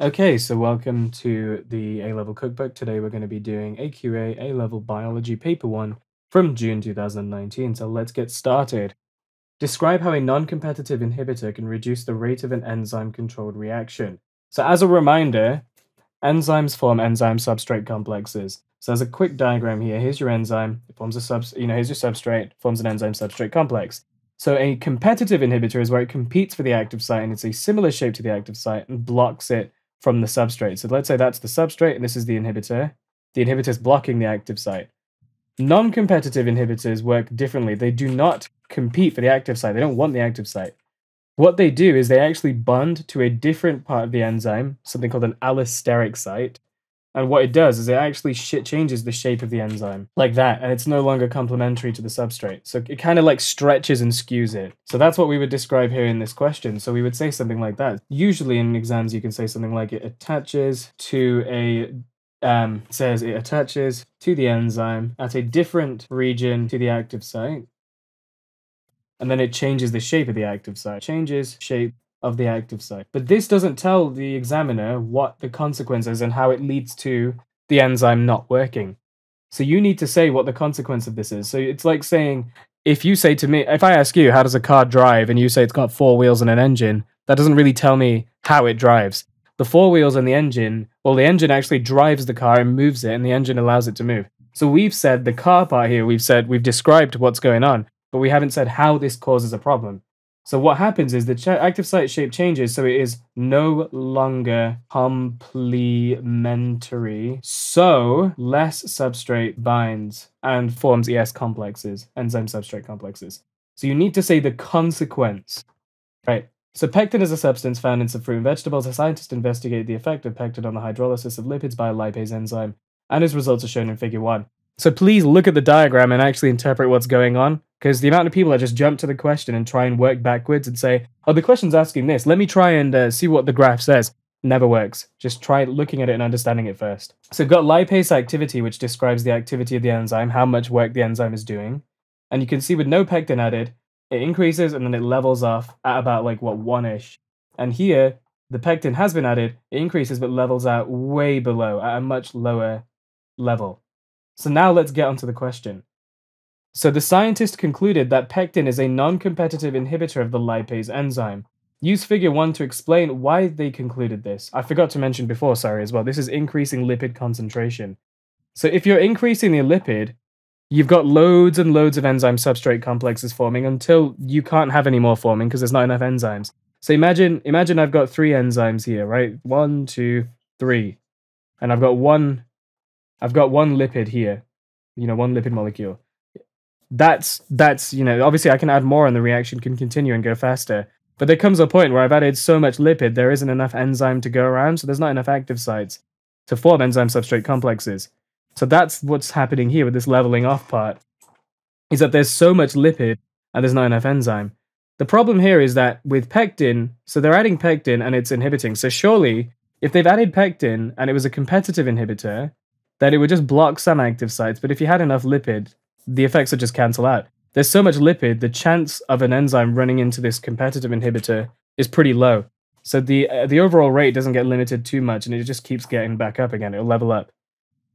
Okay, so welcome to the A-Level Cookbook. Today we're going to be doing AQA A-Level Biology Paper 1 from June 2019. So let's get started. Describe how a non-competitive inhibitor can reduce the rate of an enzyme-controlled reaction. So as a reminder, enzymes form enzyme-substrate complexes. So as a quick diagram here, here's your enzyme, it forms a sub, you know, here's your substrate, forms an enzyme-substrate complex. So a competitive inhibitor is where it competes for the active site and it's a similar shape to the active site and blocks it from the substrate. So let's say that's the substrate and this is the inhibitor. The inhibitor is blocking the active site. Non-competitive inhibitors work differently. They do not compete for the active site. They don't want the active site. What they do is they actually bond to a different part of the enzyme, something called an allosteric site, and what it does is it actually shit changes the shape of the enzyme like that, and it's no longer complementary to the substrate. So it kind of like stretches and skews it. So that's what we would describe here in this question. So we would say something like that. Usually in exams, you can say something like it attaches to a um, says it attaches to the enzyme at a different region to the active site. And then it changes the shape of the active site. Changes shape of the active site. But this doesn't tell the examiner what the consequences and how it leads to the enzyme not working. So you need to say what the consequence of this is. So it's like saying, if you say to me, if I ask you, how does a car drive, and you say it's got four wheels and an engine, that doesn't really tell me how it drives. The four wheels and the engine, well, the engine actually drives the car and moves it, and the engine allows it to move. So we've said the car part here, we've said, we've described what's going on, but we haven't said how this causes a problem. So what happens is the active site shape changes, so it is no longer complementary. So less substrate binds and forms ES complexes, enzyme substrate complexes. So you need to say the consequence, right? So pectin is a substance found in some fruit and vegetables. A scientist investigated the effect of pectin on the hydrolysis of lipids by a lipase enzyme, and his results are shown in figure 1. So please look at the diagram and actually interpret what's going on. Because the amount of people that just jump to the question and try and work backwards and say, oh, the question's asking this. Let me try and uh, see what the graph says. Never works. Just try looking at it and understanding it first. So we've got lipase activity, which describes the activity of the enzyme, how much work the enzyme is doing. And you can see with no pectin added, it increases and then it levels off at about like, what, one-ish. And here, the pectin has been added, it increases but levels out way below at a much lower level. So now let's get onto the question. So the scientist concluded that pectin is a non-competitive inhibitor of the lipase enzyme. Use figure 1 to explain why they concluded this. I forgot to mention before, sorry, as well. This is increasing lipid concentration. So if you're increasing the lipid, you've got loads and loads of enzyme substrate complexes forming until you can't have any more forming because there's not enough enzymes. So imagine imagine I've got three enzymes here, right? One, two, three. And I've got one I've got one lipid here, you know, one lipid molecule. That's that's you know, obviously I can add more and the reaction can continue and go faster. But there comes a point where I've added so much lipid there isn't enough enzyme to go around, so there's not enough active sites to form enzyme substrate complexes. So that's what's happening here with this leveling off part. Is that there's so much lipid and there's not enough enzyme. The problem here is that with pectin, so they're adding pectin and it's inhibiting. So surely, if they've added pectin and it was a competitive inhibitor, that it would just block some active sites, but if you had enough lipid, the effects are just cancel out. There's so much lipid, the chance of an enzyme running into this competitive inhibitor is pretty low. So the uh, the overall rate doesn't get limited too much, and it just keeps getting back up again. It'll level up.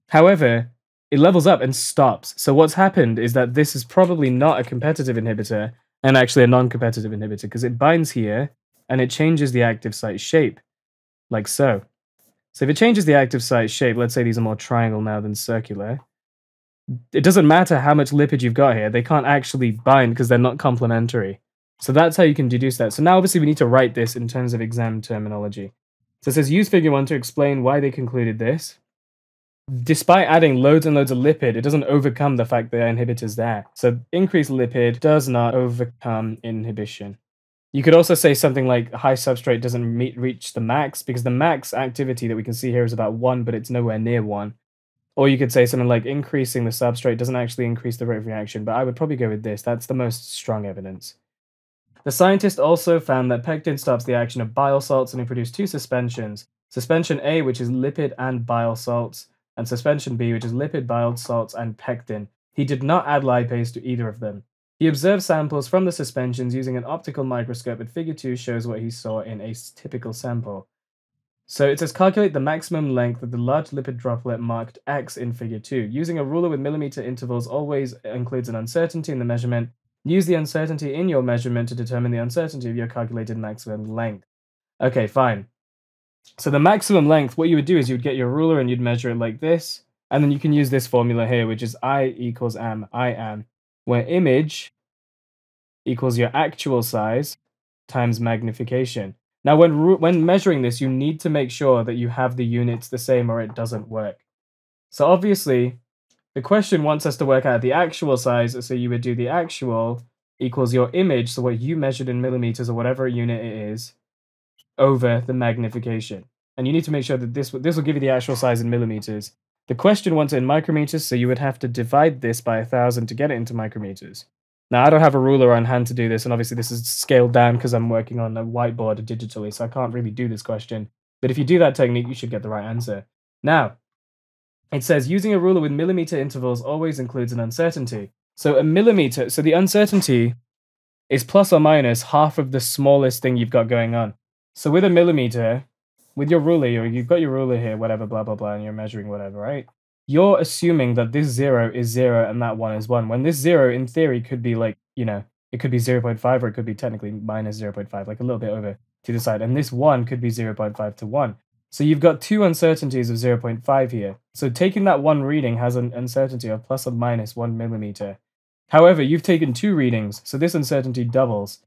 However, it levels up and stops. So what's happened is that this is probably not a competitive inhibitor, and actually a non-competitive inhibitor, because it binds here and it changes the active site shape, like so. So if it changes the active site shape, let's say these are more triangle now than circular, it doesn't matter how much lipid you've got here, they can't actually bind because they're not complementary. So that's how you can deduce that. So now obviously we need to write this in terms of exam terminology. So it says use figure 1 to explain why they concluded this. Despite adding loads and loads of lipid, it doesn't overcome the fact that inhibitors there. So increased lipid does not overcome inhibition. You could also say something like high substrate doesn't meet, reach the max because the max activity that we can see here is about one, but it's nowhere near one. Or you could say something like increasing the substrate doesn't actually increase the rate of reaction, but I would probably go with this. That's the most strong evidence. The scientist also found that pectin stops the action of bile salts and he produced two suspensions. Suspension A, which is lipid and bile salts, and suspension B, which is lipid, bile salts, and pectin. He did not add lipase to either of them. He observed samples from the suspensions using an optical microscope, and figure 2 shows what he saw in a typical sample. So it says calculate the maximum length of the large lipid droplet marked X in figure 2. Using a ruler with millimeter intervals always includes an uncertainty in the measurement. Use the uncertainty in your measurement to determine the uncertainty of your calculated maximum length. Okay, fine. So the maximum length, what you would do is you would get your ruler and you'd measure it like this. And then you can use this formula here, which is I equals am, I am, where image equals your actual size times magnification. Now, when, when measuring this, you need to make sure that you have the units the same or it doesn't work. So obviously, the question wants us to work out the actual size, so you would do the actual equals your image, so what you measured in millimeters or whatever unit it is, over the magnification. And you need to make sure that this, this will give you the actual size in millimeters. The question wants it in micrometers, so you would have to divide this by a thousand to get it into micrometers. Now, I don't have a ruler on hand to do this, and obviously this is scaled down because I'm working on a whiteboard digitally, so I can't really do this question. But if you do that technique, you should get the right answer. Now, it says using a ruler with millimeter intervals always includes an uncertainty. So a millimeter, so the uncertainty is plus or minus half of the smallest thing you've got going on. So with a millimeter, with your ruler, you've got your ruler here, whatever, blah, blah, blah, and you're measuring whatever, right? You're assuming that this zero is zero and that one is one. When this zero, in theory, could be like, you know, it could be 0.5 or it could be technically minus 0.5, like a little bit over to the side. And this one could be 0.5 to 1. So you've got two uncertainties of 0.5 here. So taking that one reading has an uncertainty of plus or minus 1 millimeter. However, you've taken two readings, so this uncertainty doubles.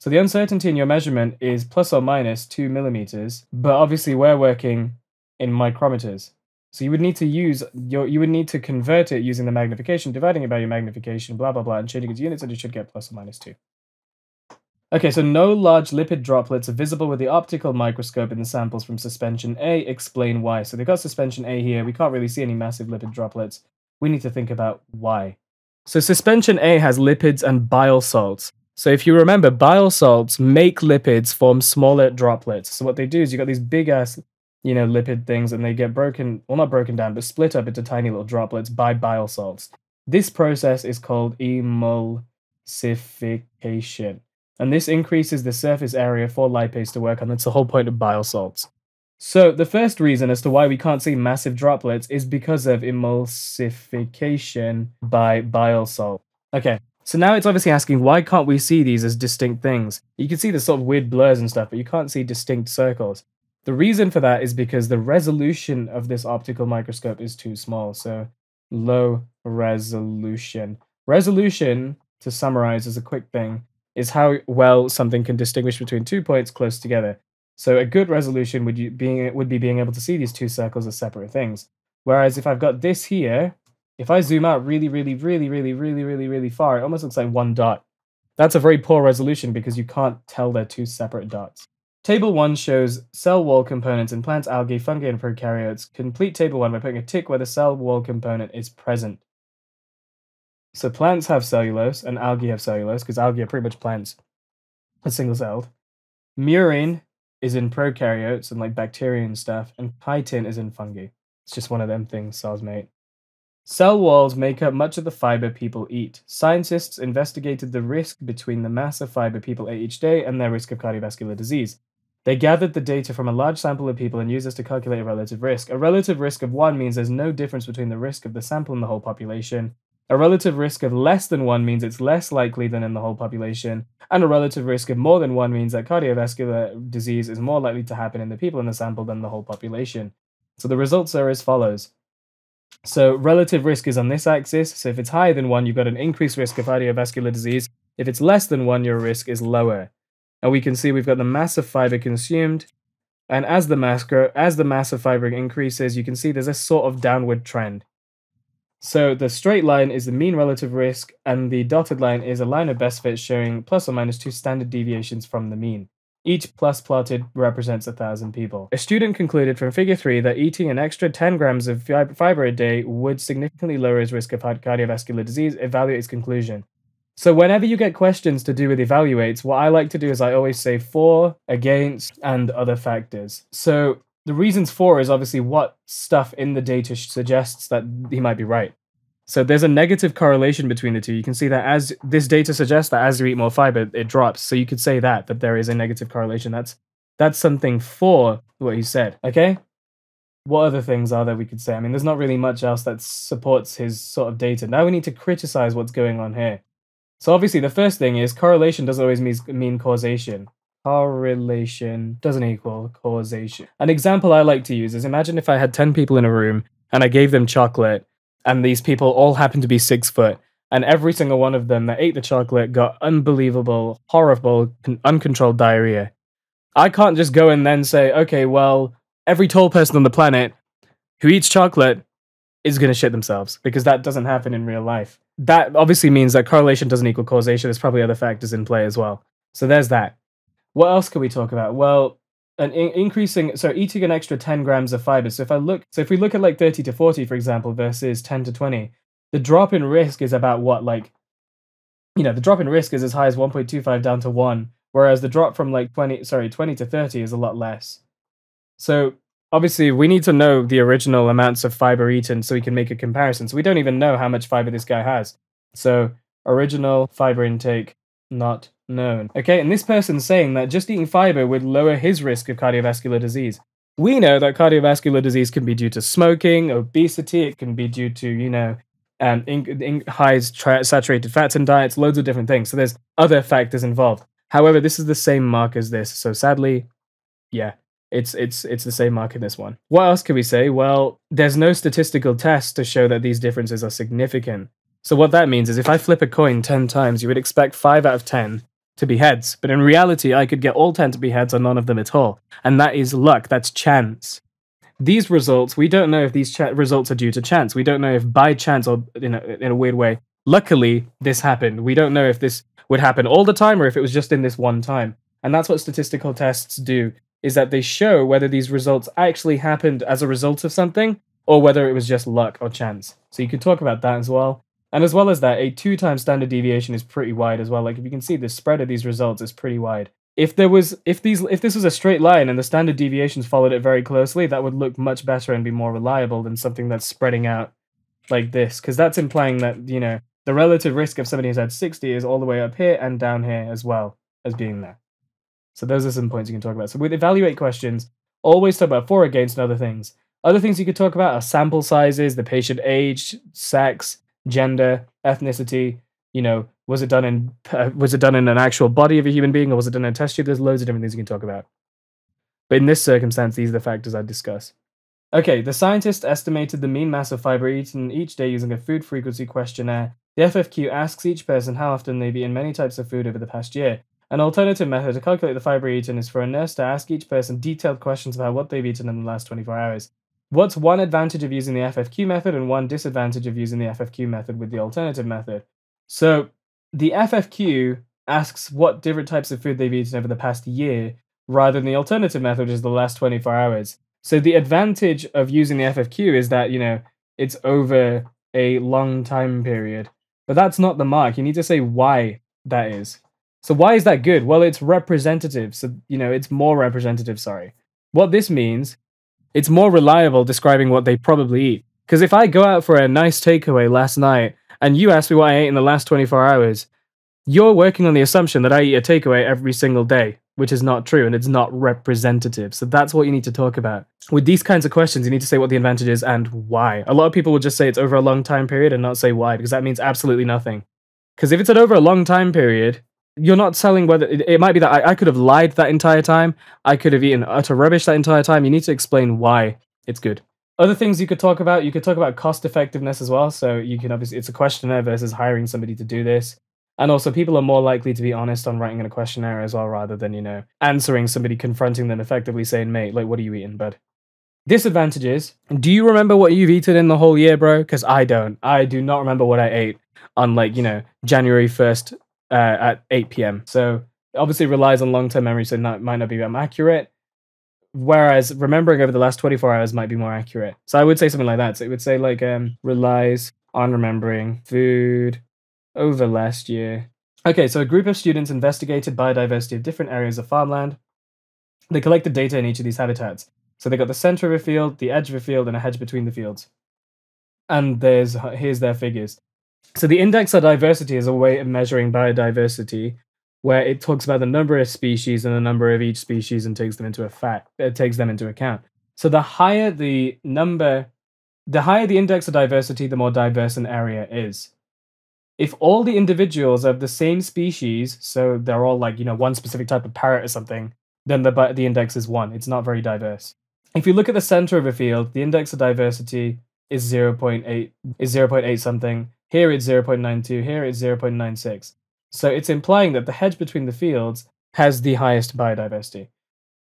So the uncertainty in your measurement is plus or minus 2 millimeters, but obviously we're working in micrometers. So you would need to use your you would need to convert it using the magnification, dividing it by your magnification, blah blah blah, and changing its units, and you should get plus or minus two. Okay, so no large lipid droplets are visible with the optical microscope in the samples from suspension A. Explain why. So they've got suspension A here. We can't really see any massive lipid droplets. We need to think about why. So suspension A has lipids and bile salts. So if you remember, bile salts make lipids form smaller droplets. So what they do is you've got these big ass you know, lipid things and they get broken, well, not broken down, but split up into tiny little droplets by bile salts. This process is called emulsification. And this increases the surface area for lipase to work on. That's the whole point of bile salts. So, the first reason as to why we can't see massive droplets is because of emulsification by bile salt. Okay, so now it's obviously asking why can't we see these as distinct things? You can see the sort of weird blurs and stuff, but you can't see distinct circles. The reason for that is because the resolution of this optical microscope is too small, so low resolution. Resolution, to summarize as a quick thing, is how well something can distinguish between two points close together. So a good resolution would you being would be being able to see these two circles as separate things. Whereas if I've got this here, if I zoom out really, really, really, really, really, really, really far, it almost looks like one dot. That's a very poor resolution because you can't tell they're two separate dots. Table 1 shows cell wall components in plants, algae, fungi, and prokaryotes. Complete Table 1 by putting a tick where the cell wall component is present. So plants have cellulose, and algae have cellulose, because algae are pretty much plants, a single-celled. Murein is in prokaryotes, and like bacteria and stuff, and chitin is in fungi. It's just one of them things, cells mate. Cell walls make up much of the fiber people eat. Scientists investigated the risk between the mass of fiber people ate each day and their risk of cardiovascular disease. They gathered the data from a large sample of people and used this to calculate a relative risk. A relative risk of 1 means there's no difference between the risk of the sample and the whole population. A relative risk of less than 1 means it's less likely than in the whole population. And a relative risk of more than 1 means that cardiovascular disease is more likely to happen in the people in the sample than the whole population. So the results are as follows. So relative risk is on this axis. So if it's higher than 1, you've got an increased risk of cardiovascular disease. If it's less than 1, your risk is lower. And we can see we've got the mass of fiber consumed. And as the mass grow, as the mass of fiber increases, you can see there's a sort of downward trend. So the straight line is the mean relative risk, and the dotted line is a line of best fit showing plus or minus two standard deviations from the mean. Each plus plotted represents a thousand people. A student concluded from figure 3 that eating an extra 10 grams of fiber a day would significantly lower his risk of cardiovascular disease. Evaluate his conclusion. So whenever you get questions to do with evaluates, what I like to do is I always say for, against, and other factors. So the reasons for is obviously what stuff in the data suggests that he might be right. So there's a negative correlation between the two. You can see that as this data suggests that as you eat more fiber, it drops. So you could say that that there is a negative correlation. That's That's something for what he said. Okay? What other things are there we could say? I mean, there's not really much else that supports his sort of data. Now we need to criticize what's going on here. So obviously, the first thing is correlation doesn't always mean, mean causation. Correlation doesn't equal causation. An example I like to use is imagine if I had 10 people in a room and I gave them chocolate, and these people all happened to be six foot, and every single one of them that ate the chocolate got unbelievable, horrible, uncontrolled diarrhea. I can't just go and then say, okay, well, every tall person on the planet who eats chocolate is going to shit themselves because that doesn't happen in real life. That obviously means that correlation doesn't equal causation. There's probably other factors in play as well. So there's that. What else can we talk about? Well, an in- increasing so eating an extra 10 grams of fiber. So if I look so if we look at like 30 to 40 for example versus 10 to 20, the drop in risk is about what like you know, the drop in risk is as high as 1.25 down to 1, whereas the drop from like 20 sorry, 20 to 30 is a lot less. So obviously we need to know the original amounts of fiber eaten so we can make a comparison. So we don't even know how much fiber this guy has. So original fiber intake not known. Okay, and this person's saying that just eating fiber would lower his risk of cardiovascular disease. We know that cardiovascular disease can be due to smoking, obesity, it can be due to, you know, um, in, in high saturated fats in diets, loads of different things. So there's other factors involved. However, this is the same mark as this. So sadly, yeah, it's it's it's the same mark in this one. What else can we say? Well, there's no statistical test to show that these differences are significant. So what that means is if I flip a coin 10 times, you would expect 5 out of 10 to be heads. But in reality, I could get all 10 to be heads or none of them at all. And that is luck, that's chance. These results, we don't know if these results are due to chance. We don't know if by chance or in a, in a weird way, luckily, this happened. We don't know if this would happen all the time or if it was just in this one time. And that's what statistical tests do, is that they show whether these results actually happened as a result of something or whether it was just luck or chance. So you could talk about that as well. And as well as that, a two times standard deviation is pretty wide as well. Like if you can see the spread of these results is pretty wide. If there was if these if this was a straight line and the standard deviations followed it very closely, that would look much better and be more reliable than something that's spreading out like this. Because that's implying that, you know, the relative risk of somebody who's had 60 is all the way up here and down here as well as being there. So those are some points you can talk about. So with evaluate questions, always talk about for, against, and other things. Other things you could talk about are sample sizes, the patient age, sex, gender, ethnicity. You know, was it done in uh, was it done in an actual body of a human being, or was it done in a test tube? There's loads of different things you can talk about. But in this circumstance, these are the factors I discuss. Okay, the scientist estimated the mean mass of fiber eaten each day using a food frequency questionnaire. The FFQ asks each person how often they've eaten many types of food over the past year. An alternative method to calculate the fiber eaten is for a nurse to ask each person detailed questions about what they've eaten in the last 24 hours. What's one advantage of using the FFQ method and one disadvantage of using the FFQ method with the alternative method? So the FFQ asks what different types of food they've eaten over the past year, rather than the alternative method, which is the last 24 hours. So the advantage of using the FFQ is that, you know, it's over a long time period. But that's not the mark. You need to say why that is. So why is that good? Well, it's representative. So, you know, it's more representative, sorry. What this means it's more reliable describing what they probably eat. Because if I go out for a nice takeaway last night and you ask me what I ate in the last 24 hours, you're working on the assumption that I eat a takeaway every single day, which is not true and it's not representative. So that's what you need to talk about. With these kinds of questions, you need to say what the advantage is and why. A lot of people will just say it's over a long time period and not say why, because that means absolutely nothing. Because if it's an over a long time period, you're not selling whether it, it might be that I, I, could have lied that entire time. I could have eaten utter rubbish that entire time. You need to explain why it's good. Other things you could talk about, you could talk about cost effectiveness as well. So you can obviously, it's a questionnaire versus hiring somebody to do this. And also, people are more likely to be honest on writing in a questionnaire as well, rather than, you know, answering somebody, confronting them effectively saying, mate, like, what are you eating, bud? Disadvantages. Do you remember what you've eaten in the whole year, bro? Because I don't. I do not remember what I ate on, like, you know, January 1st, uh, at 8 p.m. So obviously relies on long-term memory, so not, might not be accurate. Whereas remembering over the last 24 hours might be more accurate. So I would say something like that. So it would say like um, relies on remembering food over last year. Okay, so a group of students investigated biodiversity of different areas of farmland. They collected data in each of these habitats. So they got the center of a field, the edge of a field, and a hedge between the fields. And there's here's their figures. So the index of diversity is a way of measuring biodiversity where it talks about the number of species and the number of each species and takes them into a fact. It takes them into account. So the higher the number, the higher the index of diversity, the more diverse an area is. If all the individuals of the same species, so they're all like you know one specific type of parrot or something, then the the index is one. It's not very diverse. If you look at the center of a field, the index of diversity is 0.8 is 0.8 something. Here it's 0.92, here it's 0.96. So it's implying that the hedge between the fields has the highest biodiversity.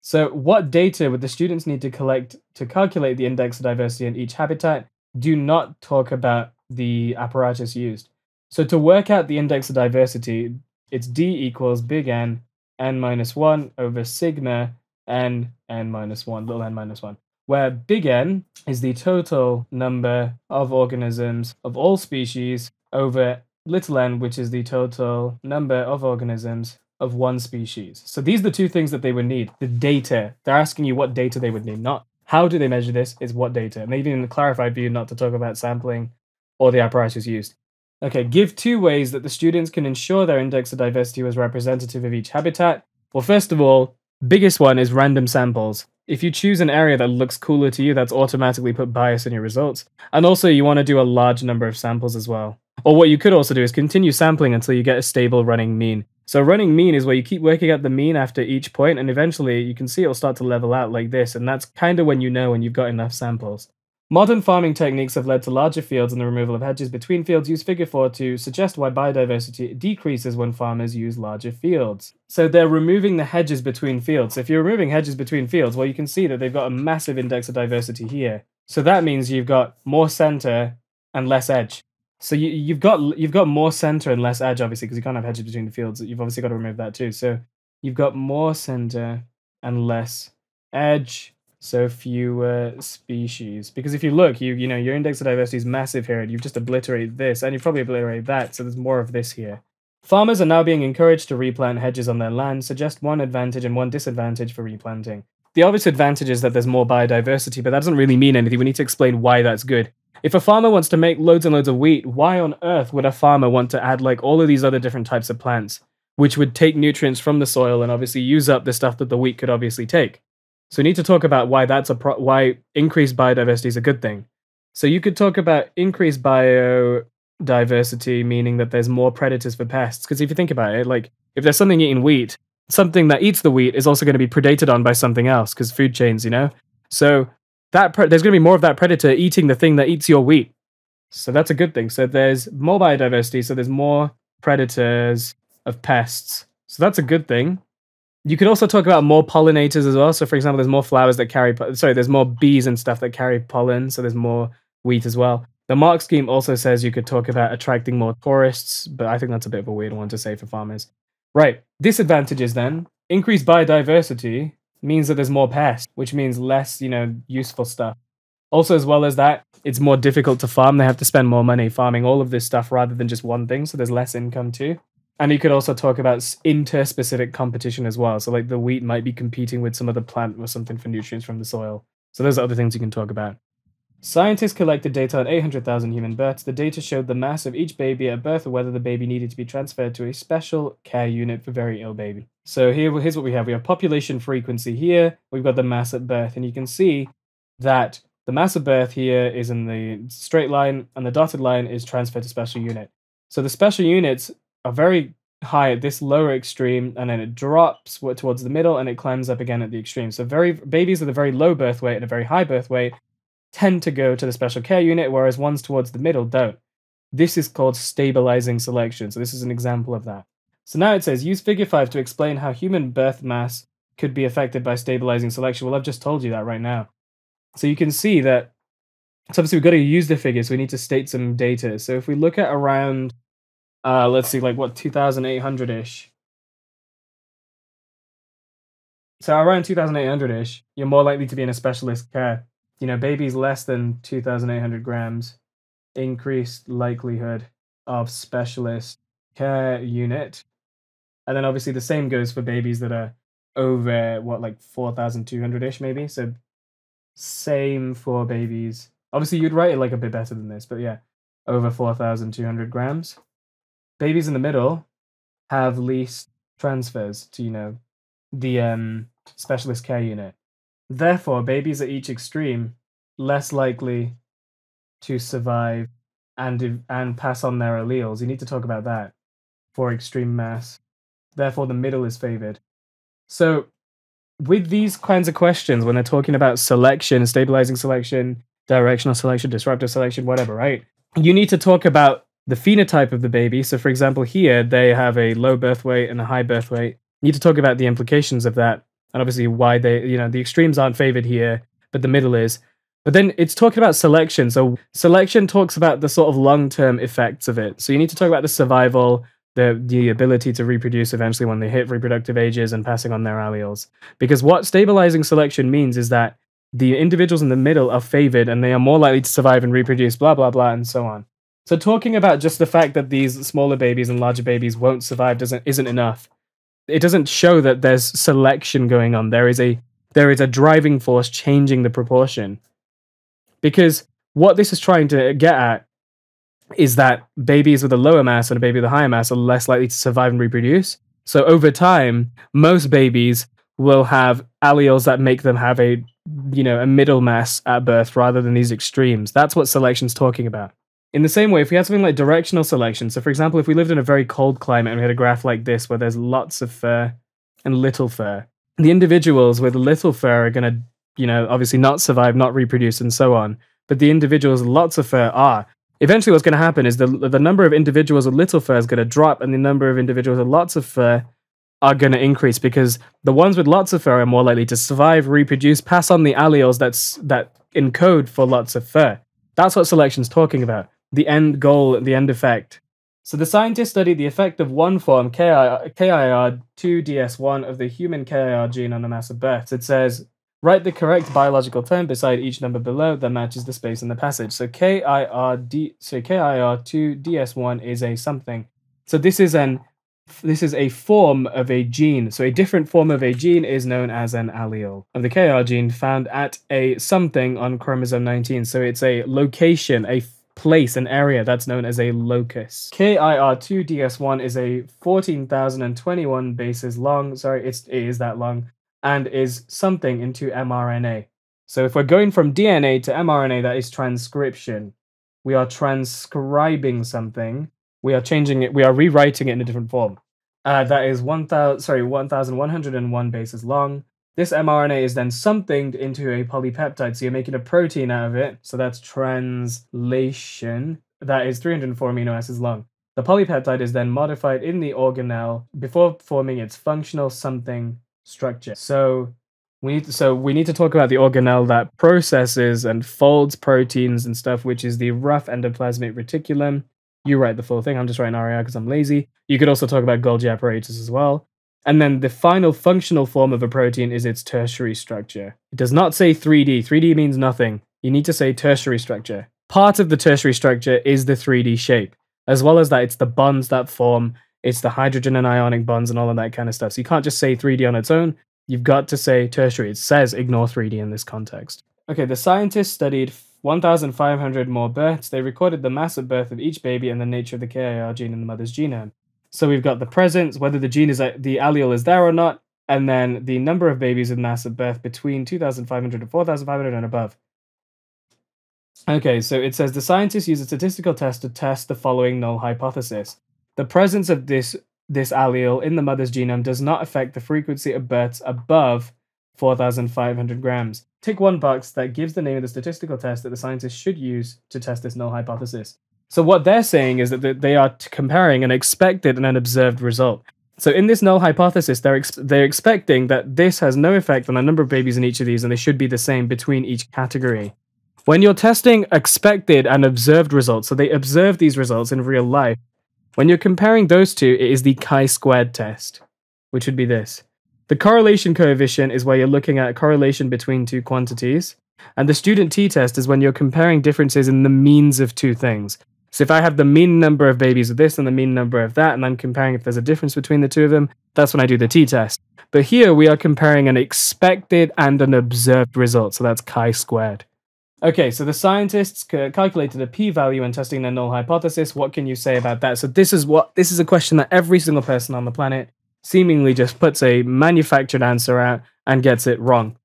So what data would the students need to collect to calculate the index of diversity in each habitat? Do not talk about the apparatus used. So to work out the index of diversity, it's D equals big N, N minus 1 over sigma N, N minus 1, little n minus 1 where big N is the total number of organisms of all species over little n, which is the total number of organisms of one species. So these are the two things that they would need. The data. They're asking you what data they would need, not how do they measure this, is what data. And even in the clarified view, not to talk about sampling or the apparatus used. Okay, give two ways that the students can ensure their index of diversity was representative of each habitat. Well, first of all, biggest one is random samples if you choose an area that looks cooler to you, that's automatically put bias in your results. And also, you want to do a large number of samples as well. Or what you could also do is continue sampling until you get a stable running mean. So running mean is where you keep working out the mean after each point, and eventually you can see it'll start to level out like this, and that's kind of when you know when you've got enough samples. Modern farming techniques have led to larger fields and the removal of hedges between fields. Use figure 4 to suggest why biodiversity decreases when farmers use larger fields. So they're removing the hedges between fields. If you're removing hedges between fields, well, you can see that they've got a massive index of diversity here. So that means you've got more center and less edge. So you, you've got you've got more center and less edge, obviously, because you can't have hedges between the fields. You've obviously got to remove that too. So you've got more center and less edge so fewer species. Because if you look, you you know your index of diversity is massive here, and you've just obliterated this, and you've probably obliterated that. So there's more of this here. Farmers are now being encouraged to replant hedges on their land. Suggest one advantage and one disadvantage for replanting. The obvious advantage is that there's more biodiversity, but that doesn't really mean anything. We need to explain why that's good. If a farmer wants to make loads and loads of wheat, why on earth would a farmer want to add like all of these other different types of plants, which would take nutrients from the soil and obviously use up the stuff that the wheat could obviously take? So we need to talk about why that's a pro- why increased biodiversity is a good thing. So you could talk about increased biodiversity, meaning that there's more predators for pests. Because if you think about it, like if there's something eating wheat, something that eats the wheat is also going to be predated on by something else because food chains, you know. So that pre- there's going to be more of that predator eating the thing that eats your wheat. So that's a good thing. So there's more biodiversity. So there's more predators of pests. So that's a good thing. You could also talk about more pollinators as well. So, for example, there's more flowers that carry, sorry, there's more bees and stuff that carry pollen. So, there's more wheat as well. The mark scheme also says you could talk about attracting more tourists, but I think that's a bit of a weird one to say for farmers. Right. Disadvantages then increased biodiversity means that there's more pests, which means less, you know, useful stuff. Also, as well as that, it's more difficult to farm. They have to spend more money farming all of this stuff rather than just one thing. So there's less income too. And you could also talk about inter-specific competition as well. So like the wheat might be competing with some other plant or something for nutrients from the soil. So those are other things you can talk about. Scientists collected data on 800,000 human births. The data showed the mass of each baby at birth or whether the baby needed to be transferred to a special care unit for very ill baby. So here, here's what we have. We have population frequency here. We've got the mass at birth. And you can see that the mass of birth here is in the straight line and the dotted line is transferred to special unit. So the special units are very high at this lower extreme and then it drops towards the middle and it climbs up again at the extreme. So very babies with a very low birth weight and a very high birth weight tend to go to the special care unit, whereas ones towards the middle don't. This is called stabilizing selection. So this is an example of that. So now it says use figure 5 to explain how human birth mass could be affected by stabilizing selection. Well, I've just told you that right now. So you can see that so obviously we've got to use the figure, so we need to state some data. So if we look at around uh, let's see, like what, 2,800 ish. So around 2,800 ish, you're more likely to be in a specialist care. You know, babies less than 2,800 grams, increased likelihood of specialist care unit. And then obviously the same goes for babies that are over what, like 4,200 ish, maybe. So same for babies. Obviously, you'd write it like a bit better than this, but yeah, over 4,200 grams. Babies in the middle have least transfers to, you know, the um, specialist care unit. Therefore, babies at each extreme less likely to survive and and pass on their alleles. You need to talk about that for extreme mass. Therefore, the middle is favored. So, with these kinds of questions, when they're talking about selection, stabilizing selection, directional selection, disruptive selection, whatever, right? You need to talk about the phenotype of the baby. So, for example, here they have a low birth weight and a high birth weight. You need to talk about the implications of that, and obviously why they, you know, the extremes aren't favored here, but the middle is. But then it's talking about selection. So selection talks about the sort of long-term effects of it. So you need to talk about the survival, the the ability to reproduce eventually when they hit reproductive ages and passing on their alleles. Because what stabilizing selection means is that the individuals in the middle are favored and they are more likely to survive and reproduce, blah blah blah, and so on. So talking about just the fact that these smaller babies and larger babies won't survive doesn't isn't enough. It doesn't show that there's selection going on. There is a there is a driving force changing the proportion. Because what this is trying to get at is that babies with a lower mass and a baby with a higher mass are less likely to survive and reproduce. So over time, most babies will have alleles that make them have a you know a middle mass at birth rather than these extremes. That's what selection's talking about. In the same way, if we had something like directional selection, so for example, if we lived in a very cold climate and we had a graph like this where there's lots of fur and little fur, the individuals with little fur are going to, you know, obviously not survive, not reproduce, and so on. But the individuals with lots of fur are eventually what's going to happen is the the number of individuals with little fur is going to drop, and the number of individuals with lots of fur are going to increase because the ones with lots of fur are more likely to survive, reproduce, pass on the alleles that's that encode for lots of fur. That's what selection's talking about. The end goal, the end effect. So the scientists studied the effect of one form, KIR2DS1, of the human KIR gene on the mass of births. It says Write the correct biological term beside each number below that matches the space in the passage. So KIRD so KIR2DS1 is a something. So this is an this is a form of a gene. So a different form of a gene is known as an allele of the KR gene found at a something on chromosome 19. So it's a location, a place, an area that's known as a locus. KIR2DS1 is a 14,021 bases long. Sorry, it's, it is that long and is something into mRNA. So if we're going from DNA to mRNA, that is transcription. We are transcribing something. We are changing it. We are rewriting it in a different form. Uh, that is one thousand. Sorry, one thousand one hundred and one bases long. This mRNA is then something into a polypeptide. So you're making a protein out of it. So that's translation. That is 304 amino acids long. The polypeptide is then modified in the organelle before forming its functional something structure. So we need to, so we need to talk about the organelle that processes and folds proteins and stuff, which is the rough endoplasmic reticulum. You write the full thing. I'm just writing RER because I'm lazy. You could also talk about Golgi apparatus as well. And then the final functional form of a protein is its tertiary structure. It does not say 3D. 3D means nothing. You need to say tertiary structure. Part of the tertiary structure is the 3D shape. As well as that, it's the bonds that form it's the hydrogen and ionic bonds and all of that kind of stuff. So you can't just say 3D on its own. You've got to say tertiary. It says ignore 3D in this context. Okay, the scientists studied 1,500 more births. They recorded the mass at birth of each baby and the nature of the KIR gene in the mother's genome. So we've got the presence, whether the gene is uh, the allele is there or not, and then the number of babies with mass at birth between 2,500 and 4,500 and above. Okay, so it says the scientists use a statistical test to test the following null hypothesis. The presence of this this allele in the mother's genome does not affect the frequency of births above 4,500 grams. Tick one box that gives the name of the statistical test that the scientists should use to test this null hypothesis. So what they're saying is that they are comparing an expected and an observed result. So in this null hypothesis, they're ex- they're expecting that this has no effect on the number of babies in each of these, and they should be the same between each category. When you're testing expected and observed results, so they observe these results in real life, when you're comparing those two, it is the chi-squared test, which would be this. The correlation coefficient is where you're looking at a correlation between two quantities, and the student t-test is when you're comparing differences in the means of two things. So if I have the mean number of babies of this and the mean number of that, and I'm comparing if there's a difference between the two of them, that's when I do the t-test. But here we are comparing an expected and an observed result, so that's chi-squared. Okay, so the scientists calculated a p-value when testing their null hypothesis. What can you say about that? So this is what this is a question that every single person on the planet seemingly just puts a manufactured answer out and gets it wrong.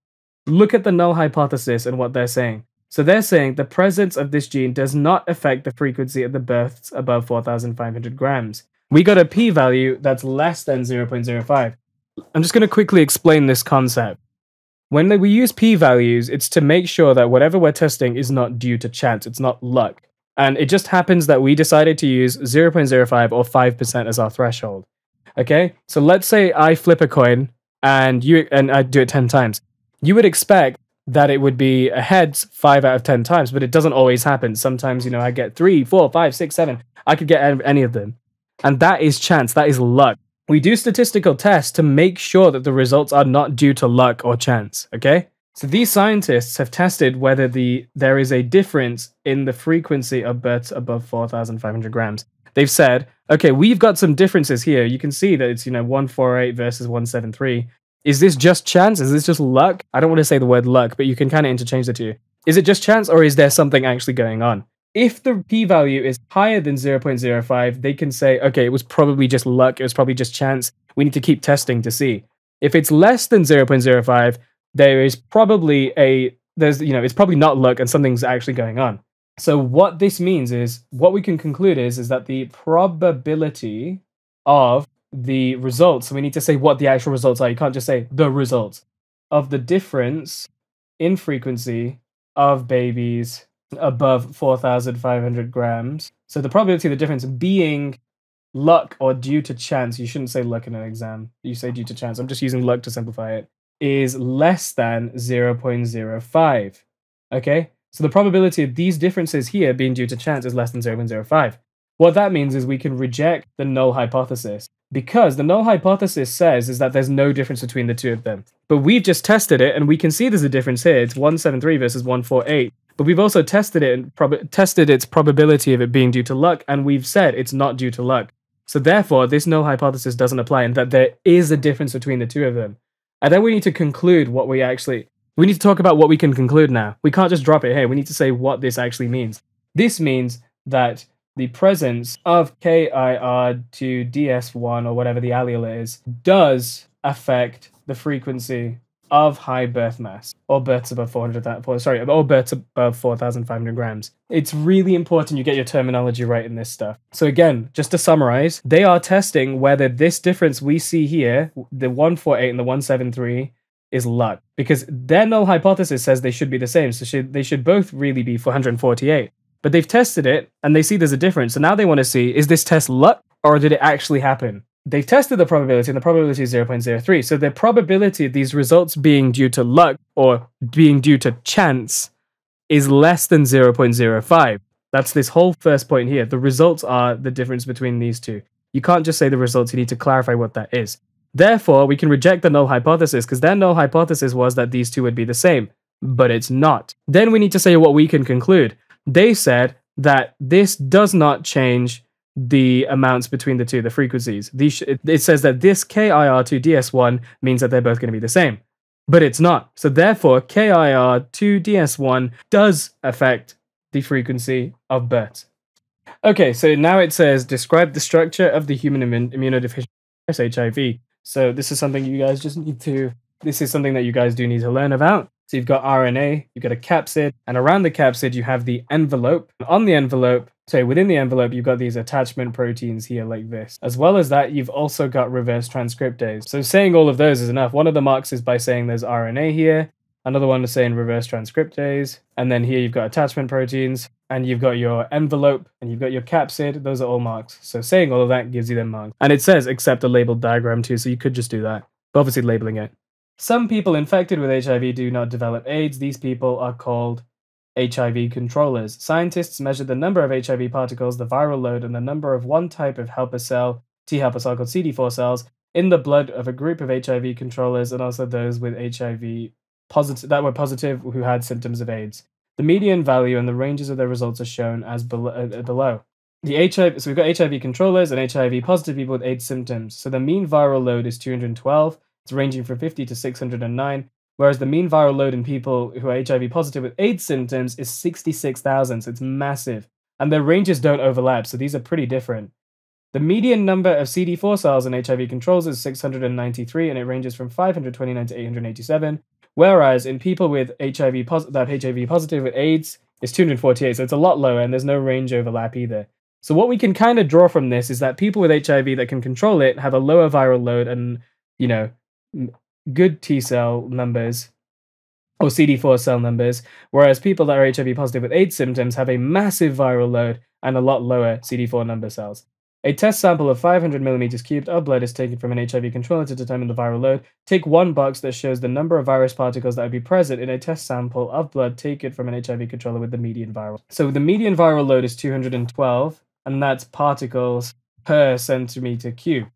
Look at the null hypothesis and what they're saying. So they're saying the presence of this gene does not affect the frequency of the births above 4,500 grams. We got a p-value that's less than 0.05. I'm just going to quickly explain this concept. When we use p-values, it's to make sure that whatever we're testing is not due to chance, it's not luck. And it just happens that we decided to use 0.05 or 5% as our threshold. Okay? So let's say I flip a coin and you and I do it 10 times. You would expect that it would be a heads five out of 10 times, but it doesn't always happen. Sometimes, you know, I get three, four, five, six, seven. I could get any of them. And that is chance, that is luck. We do statistical tests to make sure that the results are not due to luck or chance, okay? So these scientists have tested whether the there is a difference in the frequency of births above 4,500 grams. They've said, okay, we've got some differences here. You can see that it's, you know, 148 versus 173. Is this just chance? Is this just luck? I don't want to say the word luck, but you can kind of interchange the two. Is it just chance or is there something actually going on? If the p value is higher than 0.05, they can say, okay, it was probably just luck, it was probably just chance. We need to keep testing to see. If it's less than 0.05, there is probably a there's you know, it's probably not luck and something's actually going on. So what this means is what we can conclude is is that the probability of the results, we need to say what the actual results are. You can't just say the results of the difference in frequency of babies above 4,500 grams. So the probability of the difference being luck or due to chance, you shouldn't say luck in an exam. You say due to chance. I'm just using luck to simplify it, is less than 0.05. Okay? So the probability of these differences here being due to chance is less than 0.05. What that means is we can reject the null hypothesis because the null hypothesis says is that there's no difference between the two of them. But we've just tested it and we can see there's a difference here. It's 173 versus 148. But we've also tested it and tested its probability of it being due to luck and we've said it's not due to luck. So therefore, this null hypothesis doesn't apply and that there is a difference between the two of them. And then we need to conclude what we actually we need to talk about what we can conclude now. We can't just drop it here. We need to say what this actually means. This means that the presence of KIR2DS1 or whatever the allele is does affect the frequency of high birth mass or births above 400 sorry or births above 4500 grams. It's really important you get your terminology right in this stuff. So again just to summarize they are testing whether this difference we see here the 148 and the 173 is luck because their null hypothesis says they should be the same. So should, they should both really be 448 but they've tested it and they see there's a difference. So now they want to see is this test luck or did it actually happen? They've tested the probability and the probability is 0.03. So the probability of these results being due to luck or being due to chance is less than 0.05. That's this whole first point here. The results are the difference between these two. You can't just say the results, you need to clarify what that is. Therefore, we can reject the null hypothesis because their null hypothesis was that these two would be the same, but it's not. Then we need to say what we can conclude they said that this does not change the amounts between the two, the frequencies. It says that this KIR2DS1 means that they're both going to be the same, but it's not. So therefore, KIR2DS1 does affect the frequency of births. Okay, so now it says describe the structure of the human immunodeficient HIV. So this is something you guys just need to. This is something that you guys do need to learn about. So you've got RNA, you've got a capsid, and around the capsid you have the envelope. On the envelope, so within the envelope, you've got these attachment proteins here like this. As well as that, you've also got reverse transcriptase. So saying all of those is enough. One of the marks is by saying there's RNA here. Another one is saying reverse transcriptase. And then here you've got attachment proteins, and you've got your envelope, and you've got your capsid. Those are all marks. So saying all of that gives you them marks. And it says accept a labeled diagram too, so you could just do that. But obviously labeling it. Some people infected with HIV do not develop AIDS. These people are called HIV controllers. Scientists measured the number of HIV particles, the viral load, and the number of one type of helper cell, T helper cell called CD4 cells, in the blood of a group of HIV controllers and also those with HIV positive that were positive who had symptoms of AIDS. The median value and the ranges of their results are shown as below. Uh, below. The HIV, so we've got HIV controllers and HIV positive people with AIDS symptoms. So the mean viral load is 212 it's ranging from 50 to 609, whereas the mean viral load in people who are HIV positive with AIDS symptoms is 66,000, so it's massive. And their ranges don't overlap, so these are pretty different. The median number of CD4 cells in HIV controls is 693, and it ranges from 529 to 887. Whereas in people with HIV that HIV positive with AIDS, it's 248, so it's a lot lower, and there's no range overlap either. So what we can kind of draw from this is that people with HIV that can control it have a lower viral load and you know good T cell numbers or CD4 cell numbers, whereas people that are HIV positive with AIDS symptoms have a massive viral load and a lot lower CD4 number cells. A test sample of 500 millimeters cubed of blood is taken from an HIV controller to determine the viral load. Take one box that shows the number of virus particles that would be present in a test sample of blood taken from an HIV controller with the median viral. So the median viral load is 212, and that's particles per centimeter cubed.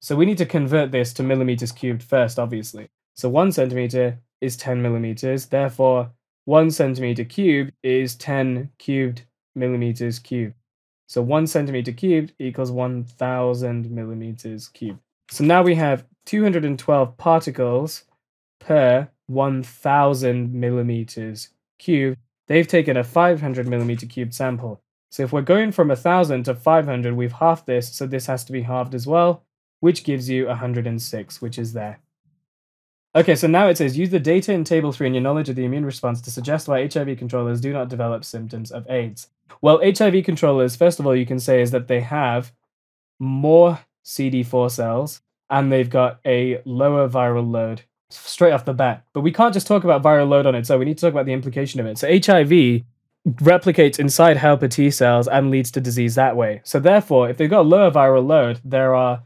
So we need to convert this to millimeters cubed first, obviously. So one centimeter is 10 millimeters. Therefore, one centimeter cubed is 10 cubed millimeters cubed. So one centimeter cubed equals 1000 millimeters cubed. So now we have 212 particles per 1000 millimeters cubed. They've taken a 500 millimeter cubed sample. So if we're going from 1000 to 500, we've halved this, so this has to be halved as well, which gives you 106, which is there. Okay, so now it says use the data in table 3 and your knowledge of the immune response to suggest why HIV controllers do not develop symptoms of AIDS. Well, HIV controllers, first of all, you can say is that they have more CD4 cells and they've got a lower viral load straight off the bat. But we can't just talk about viral load on it, so we need to talk about the implication of it. So HIV replicates inside helper T cells and leads to disease that way. So therefore, if they've got a lower viral load, there are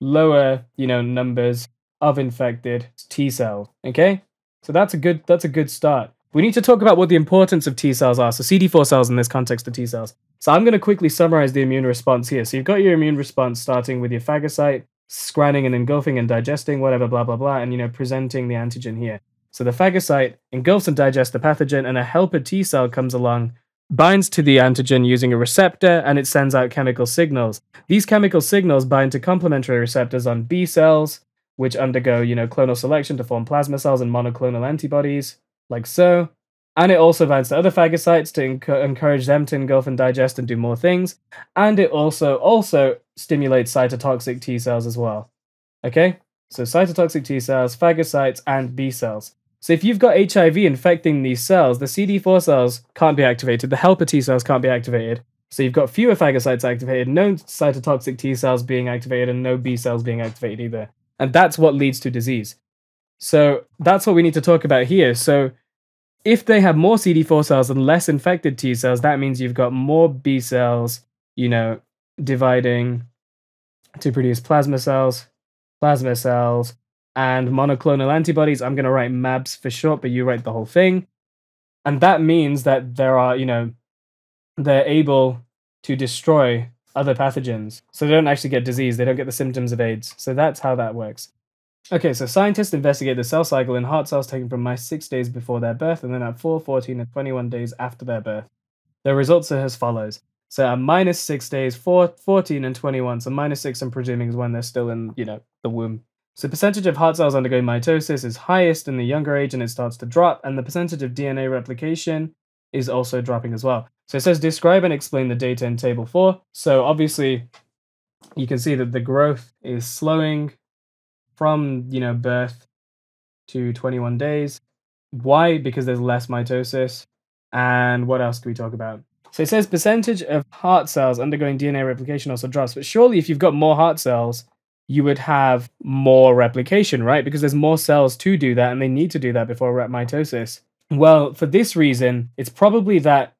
lower, you know, numbers of infected T cells. Okay, so that's a good that's a good start. We need to talk about what the importance of T cells are. So CD4 cells in this context of T cells. So I'm going to quickly summarize the immune response here. So you've got your immune response starting with your phagocyte, scanning and engulfing and digesting, whatever, blah blah blah, and you know presenting the antigen here. So the phagocyte engulfs and digests the pathogen, and a helper T cell comes along binds to the antigen using a receptor and it sends out chemical signals. These chemical signals bind to complementary receptors on B cells, which undergo, you know, clonal selection to form plasma cells and monoclonal antibodies, like so. And it also binds to other phagocytes to enc- encourage them to engulf and digest and do more things. And it also also stimulates cytotoxic T cells as well. Okay? So cytotoxic T cells, phagocytes, and B cells. So if you've got HIV infecting these cells, the CD4 cells can't be activated, the helper T cells can't be activated. So you've got fewer phagocytes activated, no cytotoxic T cells being activated, and no B cells being activated either. And that's what leads to disease. So that's what we need to talk about here. So if they have more CD4 cells and less infected T cells, that means you've got more B cells, you know, dividing to produce plasma cells, plasma cells, and monoclonal antibodies. I'm going to write MABs for short, but you write the whole thing. And that means that there are, you know, they're able to destroy other pathogens. So they don't actually get disease, they don't get the symptoms of AIDS. So that's how that works. Okay, so scientists investigate the cell cycle in heart cells taken from mice six days before their birth and then at 4, 14, and 21 days after their birth. The results are as follows. So at minus six days, four, 14, and 21. So minus six, I'm presuming, is when they're still in, you know, the womb. So percentage of heart cells undergoing mitosis is highest in the younger age and it starts to drop, and the percentage of DNA replication is also dropping as well. So it says describe and explain the data in table four. So obviously you can see that the growth is slowing from, you know, birth to 21 days. Why? Because there's less mitosis. And what else can we talk about? So it says percentage of heart cells undergoing DNA replication also drops. But surely if you've got more heart cells, you would have more replication, right? Because there's more cells to do that and they need to do that before mitosis. Well, for this reason, it's probably that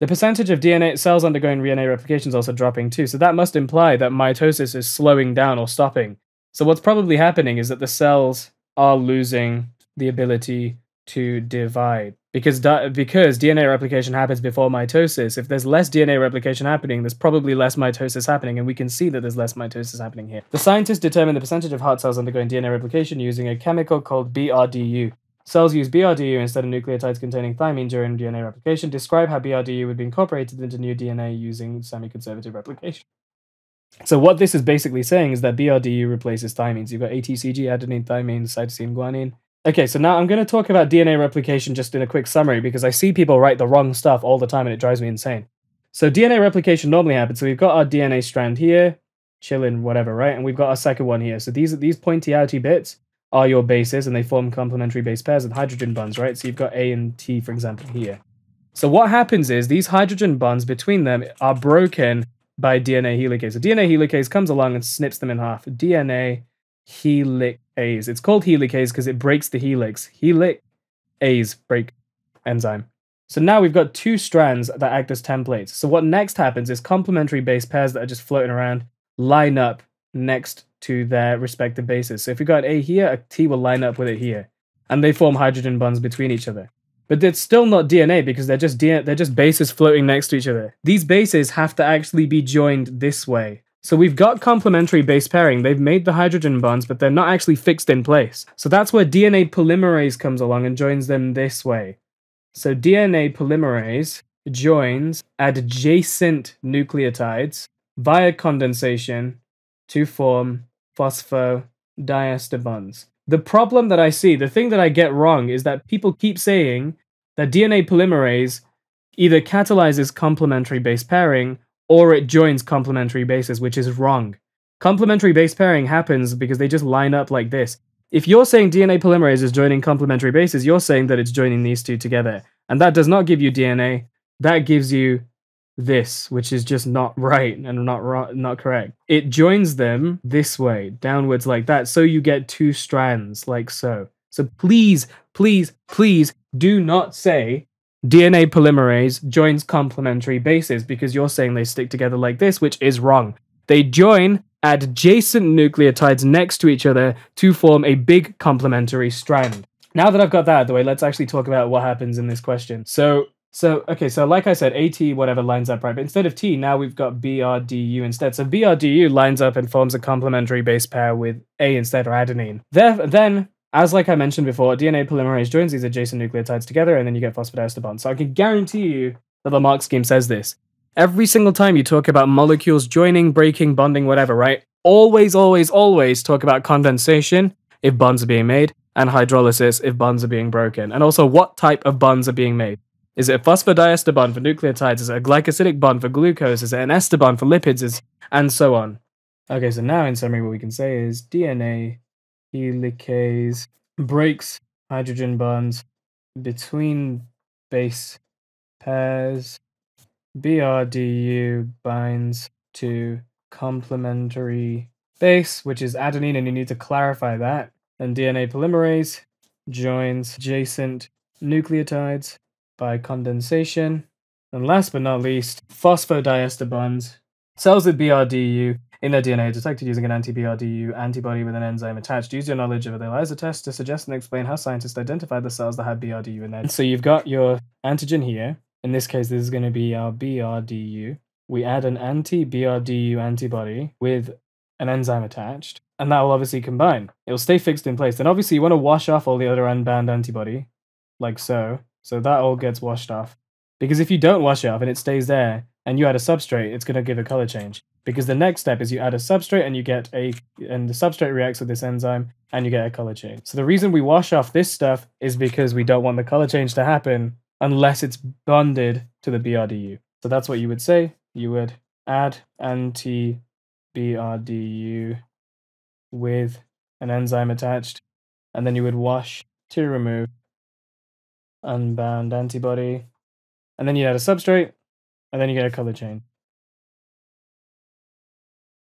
the percentage of DNA cells undergoing RNA replication is also dropping too, so that must imply that mitosis is slowing down or stopping. So what's probably happening is that the cells are losing the ability to divide because because DNA replication happens before mitosis. If there's less DNA replication happening, there's probably less mitosis happening, and we can see that there's less mitosis happening here. The scientists determine the percentage of heart cells undergoing DNA replication using a chemical called BRDU. Cells use BRDU instead of nucleotides containing thymine during DNA replication. Describe how BRDU would be incorporated into new DNA using semi-conservative replication. So what this is basically saying is that BRDU replaces thymines. You've got ATCG, adenine, thymine, cytosine, guanine. Okay, so now I'm going to talk about DNA replication just in a quick summary because I see people write the wrong stuff all the time and it drives me insane. So DNA replication normally happens. So we've got our DNA strand here. chilling, whatever, right? And we've got our second one here. So these these pointy outy bits are your bases, and they form complementary base pairs with hydrogen bonds, right? So you've got A and T, for example, here. So what happens is these hydrogen bonds between them are broken by DNA helicase. So DNA helicase comes along and snips them in half. DNA helicase. It's called helicase because it breaks the helix. Helicase break enzyme. So now we've got two strands that act as templates. So what next happens is complementary base pairs that are just floating around line up next to their respective bases. So if we got A here, a T will line up with it here. And they form hydrogen bonds between each other. But it's still not DNA because they're just DNA, they're just bases floating next to each other. These bases have to actually be joined this way. So we've got complementary base pairing. They've made the hydrogen bonds, but they're not actually fixed in place. So that's where DNA polymerase comes along and joins them this way. So DNA polymerase joins adjacent nucleotides via condensation to form phosphodiester bonds. The problem that I see, the thing that I get wrong, is that people keep saying that DNA polymerase either catalyzes complementary base pairing or it joins complementary bases, which is wrong. Complementary base pairing happens because they just line up like this. If you're saying DNA polymerase is joining complementary bases, you're saying that it's joining these two together. And that does not give you DNA. That gives you this, which is just not right and not not correct. It joins them this way, downwards like that, so you get two strands like so. So please, please, please do not say DNA polymerase joins complementary bases because you're saying they stick together like this, which is wrong. They join adjacent nucleotides next to each other to form a big complementary strand. Now that I've got that out of the way, let's actually talk about what happens in this question. So so, okay, so like I said, AT, whatever, lines up right. But instead of T, now we've got BRDU instead. So BRDU lines up and forms a complementary base pair with A instead, or adenine. There, then, as like I mentioned before, DNA polymerase joins these adjacent nucleotides together, and then you get phosphodiester bonds. So I can guarantee you that the mark scheme says this. Every single time you talk about molecules joining, breaking, bonding, whatever, right? Always, always, always talk about condensation if bonds are being made, and hydrolysis if bonds are being broken. And also what type of bonds are being made. Is it a phosphodiester bond for nucleotides? Is it a glycosidic bond for glucose? Is it an ester bond for lipids? Is and so on. Okay, so now in summary, what we can say is DNA helicase breaks hydrogen bonds between base pairs. BRDU binds to complementary base, which is adenine, and you need to clarify that. And DNA polymerase joins adjacent nucleotides by condensation. And last but not least, phosphodiester bonds. Cells with BRDU in their DNA detected using an anti-BRDU antibody with an enzyme attached. Use your knowledge of the ELISA test to suggest and explain how scientists identified the cells that had BRDU in there. So you've got your antigen here. In this case, this is going to be our BRDU. We add an anti-BRDU antibody with an enzyme attached, and that will obviously combine. It will stay fixed in place. Then obviously you want to wash off all the other unbound antibody, like so. So that all gets washed off. Because if you don't wash it off and it stays there and you add a substrate, it's going to give a color change. Because the next step is you add a substrate and you get a, and the substrate reacts with this enzyme and you get a color change. So the reason we wash off this stuff is because we don't want the color change to happen unless it's bonded to the BRDU. So that's what you would say. You would add anti BRDU with an enzyme attached, and then you would wash to remove unbound antibody, and then you add a substrate, and then you get a color change.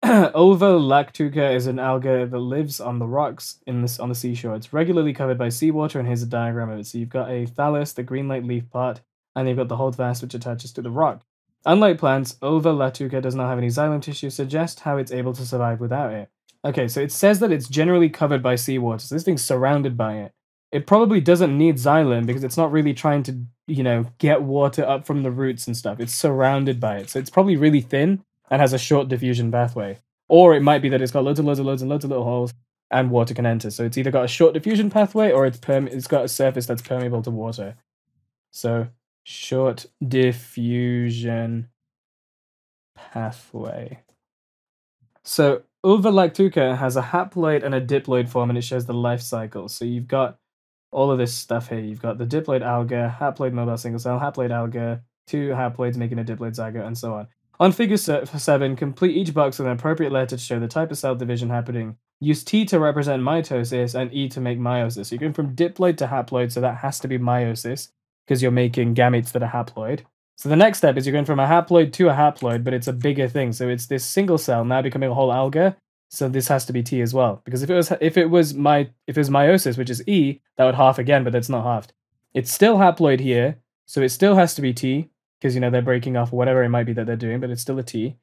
Lactuca is an alga that lives on the rocks in this on the seashore. It's regularly covered by seawater, and here's a diagram of it. So you've got a thallus, the green light leaf part, and you've got the holdfast which attaches to the rock. Unlike plants, Lactuca does not have any xylem tissue, suggest how it's able to survive without it. Okay, so it says that it's generally covered by seawater, so this thing's surrounded by it it probably doesn't need xylem because it's not really trying to, you know, get water up from the roots and stuff. It's surrounded by it. So it's probably really thin and has a short diffusion pathway. Or it might be that it's got loads and loads and loads and loads of little holes and water can enter. So it's either got a short diffusion pathway or it's perme- it's got a surface that's permeable to water. So short diffusion pathway. So Ulva lactuca has a haploid and a diploid form and it shows the life cycle. So you've got all of this stuff here. You've got the diploid alga, haploid mobile single cell, haploid alga, two haploids making a diploid zygote, and so on. On figure 7, complete each box with an appropriate letter to show the type of cell division happening. Use T to represent mitosis and E to make meiosis. You're going from diploid to haploid, so that has to be meiosis because you're making gametes that are haploid. So the next step is you're going from a haploid to a haploid, but it's a bigger thing. So it's this single cell now becoming a whole alga. So this has to be T as well. Because if it was if it was my if it was meiosis, which is E, that would half again, but that's not halved. It's still haploid here, so it still has to be T, because you know they're breaking off whatever it might be that they're doing, but it's still a T.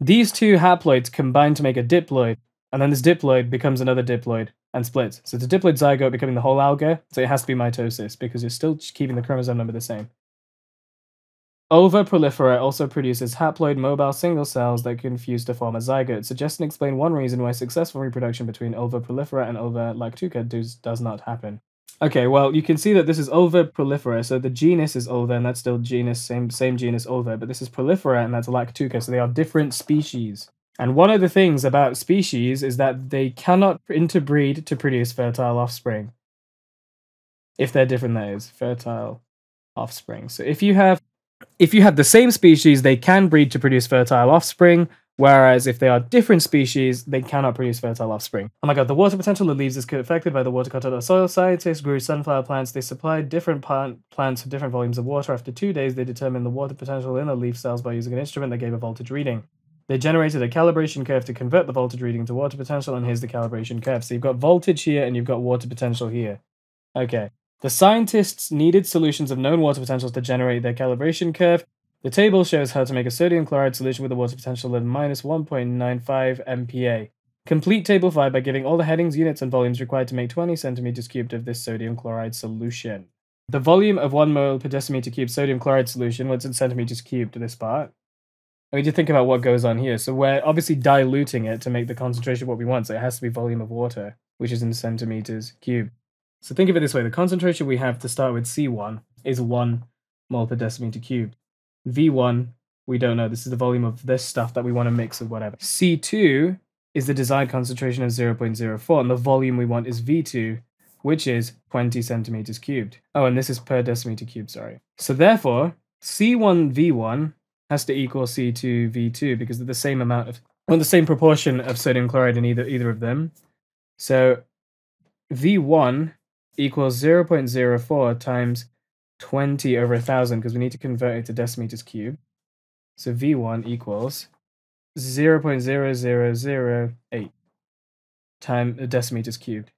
These two haploids combine to make a diploid, and then this diploid becomes another diploid and splits. So it's a diploid zygote becoming the whole alga, so it has to be mitosis because you're still keeping the chromosome number the same. Ulva prolifera also produces haploid mobile single cells that can fuse to form a zygote. Suggest and explain one reason why successful reproduction between Ulva prolifera and Ulva lactuca does, does not happen. Okay, well, you can see that this is Ulva prolifera, so the genus is Ulva, and that's still genus, same same genus Ulva, but this is proliferate, and that's lactuca, so they are different species. And one of the things about species is that they cannot interbreed to produce fertile offspring. If they're different, that is, fertile offspring. So if you have if you have the same species, they can breed to produce fertile offspring, whereas if they are different species, they cannot produce fertile offspring. Oh my god, the water potential of leaves is affected by the water content of soil. Scientists grew sunflower plants. They supplied different plant plants with different volumes of water. After two days, they determined the water potential in the leaf cells by using an instrument that gave a voltage reading. They generated a calibration curve to convert the voltage reading to water potential, and here's the calibration curve. So you've got voltage here and you've got water potential here. Okay. The scientists needed solutions of known water potentials to generate their calibration curve. The table shows how to make a sodium chloride solution with a water potential of minus 1.95 MPa. Complete table 5 by giving all the headings, units, and volumes required to make 20 centimeters cubed of this sodium chloride solution. The volume of 1 mole per decimeter cubed sodium chloride solution, what's in centimeters cubed, this part? I need to think about what goes on here. So we're obviously diluting it to make the concentration what we want, so it has to be volume of water, which is in centimeters cubed. So think of it this way, the concentration we have to start with C1 is 1 mole per decimeter cubed. V1, we don't know. This is the volume of this stuff that we want to mix with whatever. C2 is the desired concentration of 0.04, and the volume we want is V2, which is 20 centimeters cubed. Oh, and this is per decimeter cubed, sorry. So therefore, C1V1 has to equal C2V2 because they're the same amount of, well, the same proportion of sodium chloride in either, either of them. So V1 equals 0.04 times 20 over 1000 because we need to convert it to decimeters cubed. So V1 equals 0.0008 times decimeters cubed.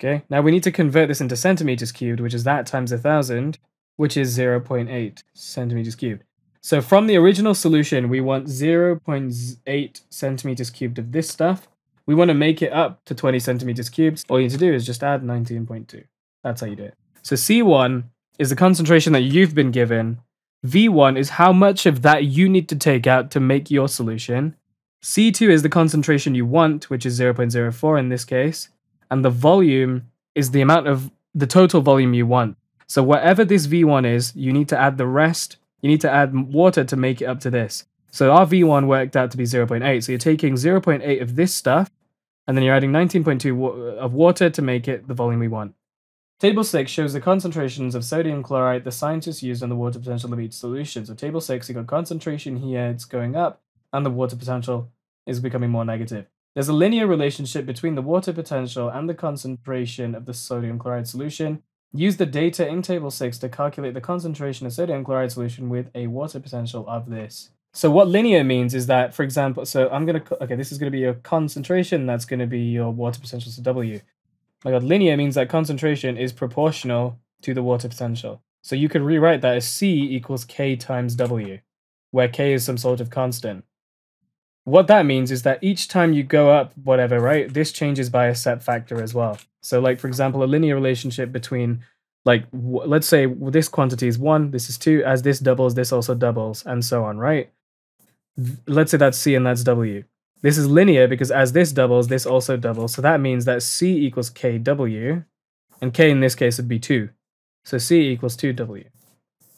Okay, now we need to convert this into centimeters cubed, which is that times a 1000, which is 0.8 centimeters cubed. So from the original solution, we want 0.8 centimeters cubed of this stuff. We want to make it up to 20 centimeters cubed. All you need to do is just add 19.2. That's how you do it. So C1 is the concentration that you've been given. V1 is how much of that you need to take out to make your solution. C2 is the concentration you want, which is 0.04 in this case. And the volume is the amount of the total volume you want. So whatever this V1 is, you need to add the rest. You need to add water to make it up to this. So our V1 worked out to be 0.8. So you're taking 0.8 of this stuff, and then you're adding 19.2 of water to make it the volume we want. Table 6 shows the concentrations of sodium chloride the scientists used on the water potential of each solution. So table 6, you got concentration here, it's going up, and the water potential is becoming more negative. There's a linear relationship between the water potential and the concentration of the sodium chloride solution. Use the data in table 6 to calculate the concentration of sodium chloride solution with a water potential of this. So what linear means is that, for example, so I'm going to, okay, this is going to be your concentration, that's going to be your water potential, so W my god, linear means that concentration is proportional to the water potential. So you could rewrite that as C equals K times W, where K is some sort of constant. What that means is that each time you go up whatever, right, this changes by a set factor as well. So like, for example, a linear relationship between, like, let's say this quantity is 1, this is 2, as this doubles, this also doubles, and so on, right? Let's say that's C and that's W. This is linear because as this doubles, this also doubles. So that means that C equals KW, and K in this case would be 2. So C equals 2W,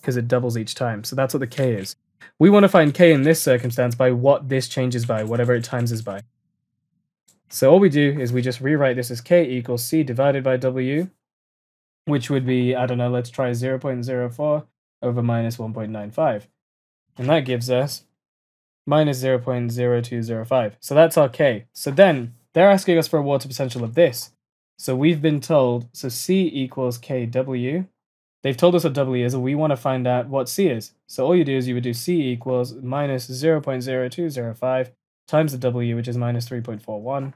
because it doubles each time. So that's what the K is. We want to find K in this circumstance by what this changes by, whatever it times is by. So all we do is we just rewrite this as K equals C divided by W, which would be, I don't know, let's try 0 0.04 over minus 1.95. And that gives us minus 0.0205. So that's our K. So then they're asking us for a water potential of this. So we've been told, so C equals KW. They've told us what W is, and we want to find out what C is. So all you do is you would do C equals minus 0.0205 times the W, which is minus 3.41,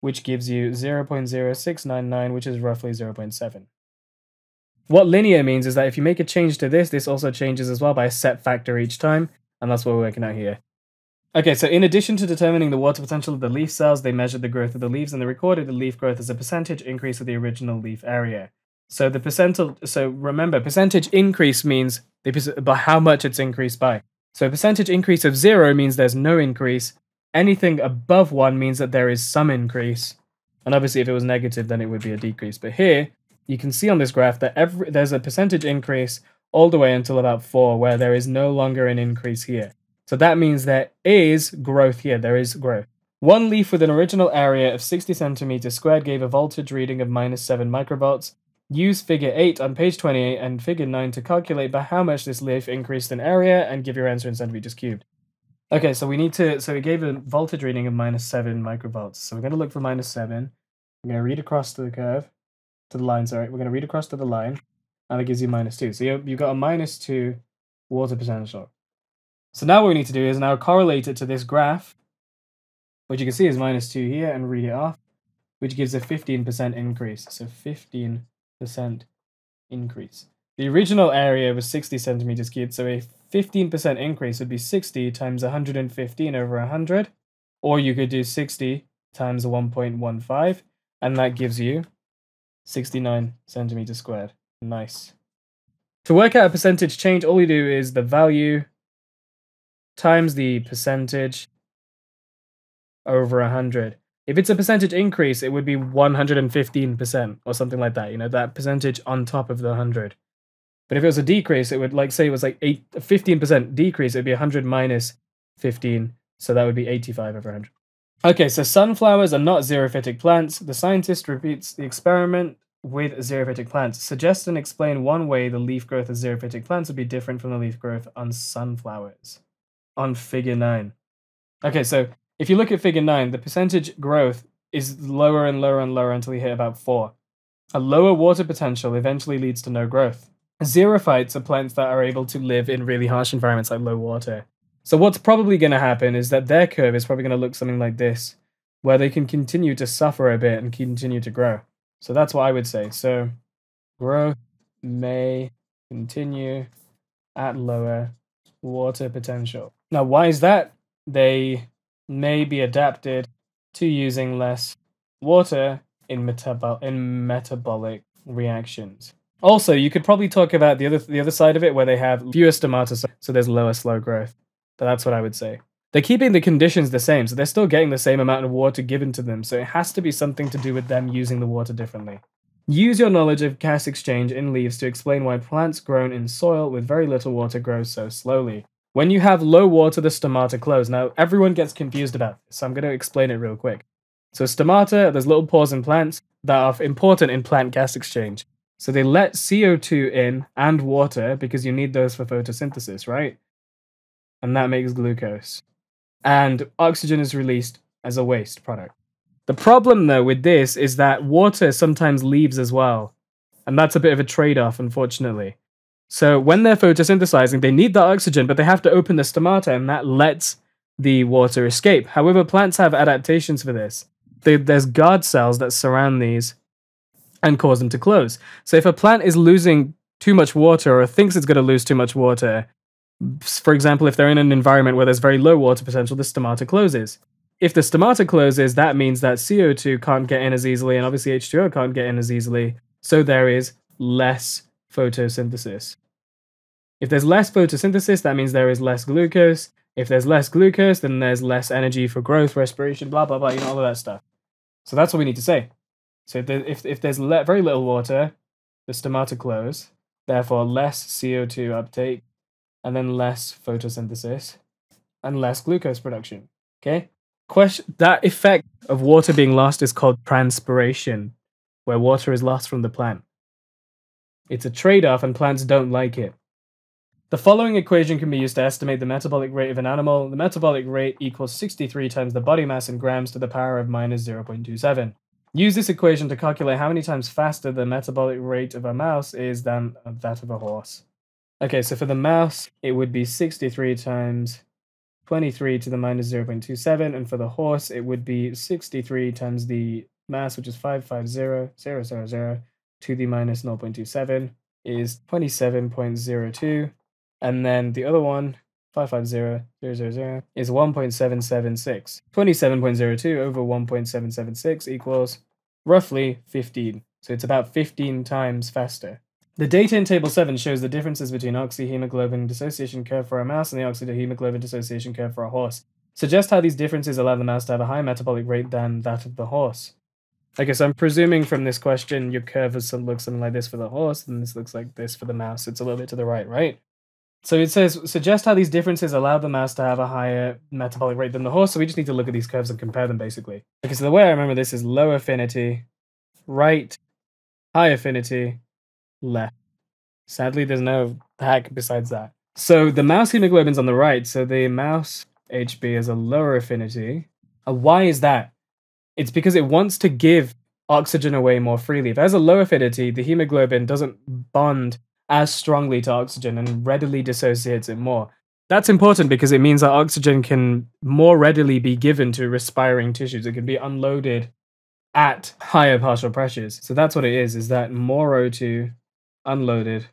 which gives you 0.0699, which is roughly 0.7. What linear means is that if you make a change to this, this also changes as well by a set factor each time, and that's what we're working out here. Okay, so in addition to determining the water potential of the leaf cells, they measured the growth of the leaves and they recorded the leaf growth as a percentage increase of the original leaf area. So the percentile, so remember, percentage increase means the, by how much it's increased by. So a percentage increase of zero means there's no increase. Anything above one means that there is some increase. And obviously if it was negative, then it would be a decrease. But here, you can see on this graph that every there's a percentage increase all the way until about four, where there is no longer an increase here. So that means there is growth here. There is growth. One leaf with an original area of 60 centimeters squared gave a voltage reading of minus 7 microvolts. Use figure 8 on page 28 and figure 9 to calculate by how much this leaf increased in area and give your answer in centimeters cubed. Okay, so we need to, so we gave a voltage reading of minus 7 microvolts. So we're going to look for minus 7. We're going to read across to the curve, to the line, sorry. We're going to read across to the line, and it gives you minus 2. So you, you've got a minus 2 water potential. So now what we need to do is now correlate it to this graph, which you can see is minus 2 here, and read it off, which gives a 15% increase. So 15% increase. The original area was 60 centimeters cubed, so a 15% increase would be 60 times 115 over 100, or you could do 60 times 1.15, and that gives you 69 centimeters squared. Nice. To work out a percentage change, all you do is the value times the percentage over 100. If it's a percentage increase, it would be 115% or something like that, you know, that percentage on top of the 100. But if it was a decrease, it would like say it was like 8 15% decrease, it'd be 100 minus 15, so that would be 85 over 100. Okay, so sunflowers are not xerophytic plants. The scientist repeats the experiment with xerophytic plants. Suggest and explain one way the leaf growth of xerophytic plants would be different from the leaf growth on sunflowers on figure 9. Okay, so if you look at figure 9, the percentage growth is lower and lower and lower until you hit about 4. A lower water potential eventually leads to no growth. Xerophytes are plants that are able to live in really harsh environments like low water. So what's probably going to happen is that their curve is probably going to look something like this, where they can continue to suffer a bit and continue to grow. So that's what I would say. So growth may continue at lower water potential. Now, why is that? They may be adapted to using less water in, in metabolic reactions. Also, you could probably talk about the other the other side of it where they have fewer stomata, so there's lower slow growth. But that's what I would say. They're keeping the conditions the same, so they're still getting the same amount of water given to them, so it has to be something to do with them using the water differently. Use your knowledge of gas exchange in leaves to explain why plants grown in soil with very little water grow so slowly. When you have low water, the stomata close. Now, everyone gets confused about this, so I'm going to explain it real quick. So stomata, there's little pores in plants that are important in plant gas exchange. So they let CO2 in and water because you need those for photosynthesis, right? And that makes glucose. And oxygen is released as a waste product. The problem, though, with this is that water sometimes leaves as well. And that's a bit of a trade off, unfortunately. So when they're photosynthesizing, they need the oxygen, but they have to open the stomata, and that lets the water escape. However, plants have adaptations for this. They, there's guard cells that surround these and cause them to close. So if a plant is losing too much water or thinks it's going to lose too much water, for example, if they're in an environment where there's very low water potential, the stomata closes. If the stomata closes, that means that CO2 can't get in as easily, and obviously H2O can't get in as easily. So there is less photosynthesis. If there's less photosynthesis, that means there is less glucose. If there's less glucose, then there's less energy for growth, respiration, blah, blah, blah, you know, all of that stuff. So that's what we need to say. So if, there, if, if there's le- very little water, the stomata close, therefore less CO2 uptake, and then less photosynthesis, and less glucose production. Okay? Question, that effect of water being lost is called transpiration, where water is lost from the plant. It's a trade off, and plants don't like it. The following equation can be used to estimate the metabolic rate of an animal. The metabolic rate equals 63 times the body mass in grams to the power of minus 0.27. Use this equation to calculate how many times faster the metabolic rate of a mouse is than that of a horse. Okay, so for the mouse, it would be 63 times 23 to the minus 0.27, and for the horse, it would be 63 times the mass, which is 550,000 to the minus 0.27, is 27.02 and then the other one, 550,000, is 1.776. 27.02 over 1.776 equals roughly 15. So it's about 15 times faster. The data in Table 7 shows the differences between oxyhemoglobin dissociation curve for a mouse and the oxyhemoglobin dissociation curve for a horse. Suggest how these differences allow the mouse to have a higher metabolic rate than that of the horse. Okay, so I'm presuming from this question your curve looks something like this for the horse, and this looks like this for the mouse. It's a little bit to the right, right? So it says, suggest how these differences allow the mouse to have a higher metabolic rate than the horse. So we just need to look at these curves and compare them basically. Okay, so the way I remember this is low affinity, right, high affinity, left. Sadly, there's no hack besides that. So the mouse hemoglobin's on the right. So the mouse HB is a lower affinity. And why is that? It's because it wants to give oxygen away more freely. If has a low affinity, the hemoglobin doesn't bond as strongly to oxygen and readily dissociates it more. That's important because it means that oxygen can more readily be given to respiring tissues. It can be unloaded at higher partial pressures. So that's what it is, is that more O2 unloaded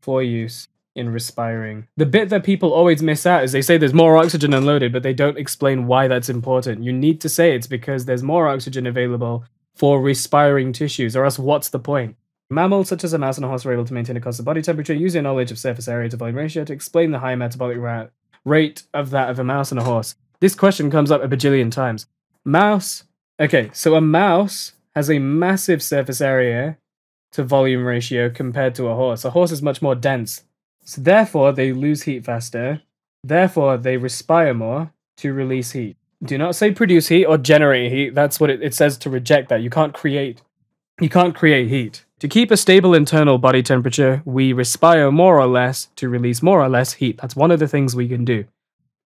for use in respiring. The bit that people always miss out is they say there's more oxygen unloaded, but they don't explain why that's important. You need to say it's because there's more oxygen available for respiring tissues, or else what's the point? Mammals such as a mouse and a horse are able to maintain a constant body temperature using knowledge of surface area to volume ratio to explain the high metabolic ra- rate of that of a mouse and a horse. This question comes up a bajillion times. Mouse, okay, so a mouse has a massive surface area to volume ratio compared to a horse. A horse is much more dense. So therefore, they lose heat faster. Therefore, they respire more to release heat. Do not say produce heat or generate heat. That's what it, it says to reject that. You can't create you can't create heat. To keep a stable internal body temperature, we respire more or less to release more or less heat. That's one of the things we can do.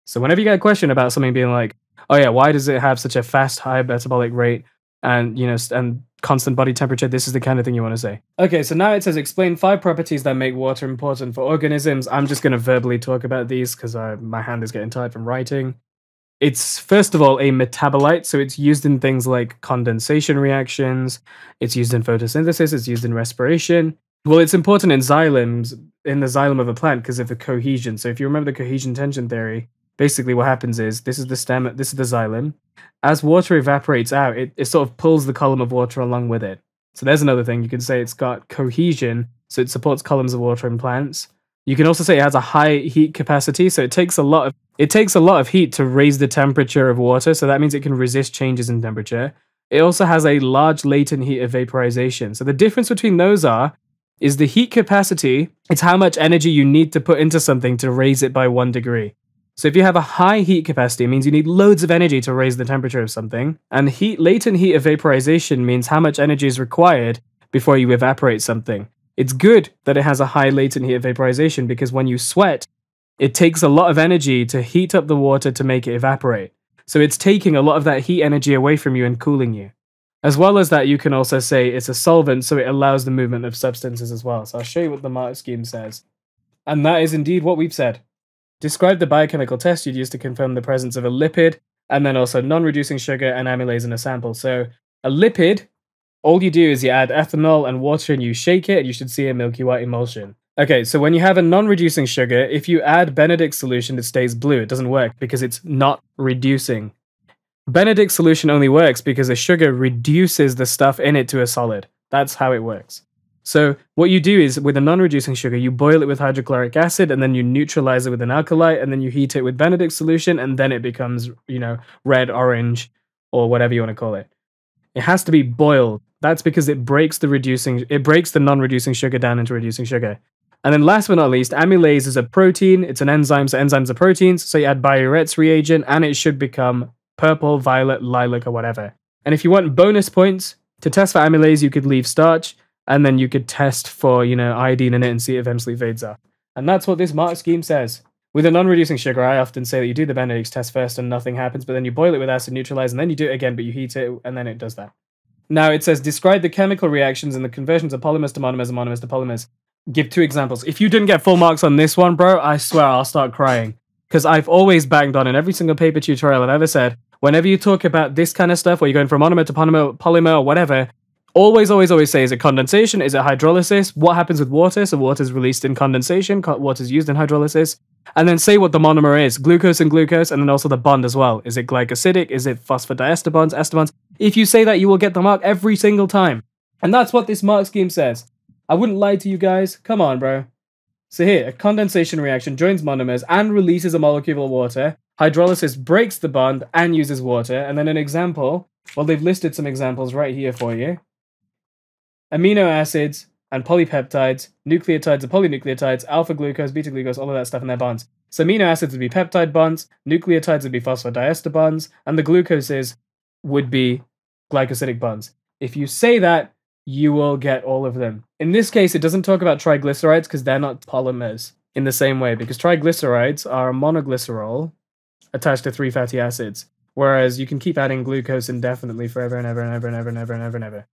So whenever you get a question about something being like, "Oh yeah, why does it have such a fast high metabolic rate and you know and constant body temperature?" This is the kind of thing you want to say. Okay, so now it says explain five properties that make water important for organisms. I'm just going to verbally talk about these because my hand is getting tired from writing. It's first of all a metabolite, so it's used in things like condensation reactions, it's used in photosynthesis, it's used in respiration. Well, it's important in xylems, in the xylem of a plant, because of the cohesion. So if you remember the cohesion tension theory, basically what happens is this is the stem, this is the xylem. As water evaporates out, it, it sort of pulls the column of water along with it. So there's another thing. You can say it's got cohesion, so it supports columns of water in plants. You can also say it has a high heat capacity, so it takes a lot of it takes a lot of heat to raise the temperature of water, so that means it can resist changes in temperature. It also has a large latent heat of vaporization. So the difference between those are is the heat capacity, it's how much energy you need to put into something to raise it by 1 degree. So if you have a high heat capacity, it means you need loads of energy to raise the temperature of something. And heat latent heat of vaporization means how much energy is required before you evaporate something. It's good that it has a high latent heat of vaporization because when you sweat, it takes a lot of energy to heat up the water to make it evaporate. So it's taking a lot of that heat energy away from you and cooling you. As well as that, you can also say it's a solvent, so it allows the movement of substances as well. So I'll show you what the mark scheme says. And that is indeed what we've said. Describe the biochemical test you'd use to confirm the presence of a lipid, and then also non reducing sugar and amylase in a sample. So a lipid all you do is you add ethanol and water and you shake it, and you should see a milky white emulsion. Okay, so when you have a non-reducing sugar, if you add Benedict solution, it stays blue. It doesn't work because it's not reducing. Benedict solution only works because the sugar reduces the stuff in it to a solid. That's how it works. So what you do is with a non-reducing sugar, you boil it with hydrochloric acid and then you neutralize it with an alkali and then you heat it with Benedict solution and then it becomes, you know, red, orange, or whatever you want to call it. It has to be boiled. That's because it breaks the reducing it breaks the non-reducing sugar down into reducing sugar. And then last but not least, amylase is a protein. It's an enzyme, so enzymes are proteins. So you add Biuret's reagent, and it should become purple, violet, lilac, or whatever. And if you want bonus points to test for amylase, you could leave starch, and then you could test for you know iodine in it and see M sleep fades off. And that's what this mark scheme says. With a non-reducing sugar, I often say that you do the Benedict's test first and nothing happens, but then you boil it with acid neutralize, and then you do it again, but you heat it, and then it does that. Now it says describe the chemical reactions and the conversions of polymers to monomers and monomers to polymers. Give two examples. If you didn't get full marks on this one, bro, I swear I'll start crying. Because I've always banged on in every single paper tutorial I've ever said, whenever you talk about this kind of stuff, where you're going from monomer to polymer, polymer or whatever, always, always, always say, is it condensation? Is it hydrolysis? What happens with water? So water is released in condensation, water is used in hydrolysis. And then say what the monomer is, glucose and glucose, and then also the bond as well. Is it glycosidic? Is it phosphodiester bonds, ester bonds? If you say that, you will get the mark every single time. And that's what this mark scheme says. I wouldn't lie to you guys. Come on, bro. So here, a condensation reaction joins monomers and releases a molecule of water. Hydrolysis breaks the bond and uses water. And then an example, well, they've listed some examples right here for you. Amino acids and polypeptides, nucleotides and polynucleotides, alpha glucose, beta glucose, all of that stuff in their bonds. So amino acids would be peptide bonds, nucleotides would be phosphodiester bonds, and the glucoses would be glycosidic bonds. If you say that, you will get all of them. In this case, it doesn't talk about triglycerides because they're not polymers in the same way, because triglycerides are a monoglycerol attached to three fatty acids, whereas you can keep adding glucose indefinitely forever and ever and ever and ever and ever and ever and ever.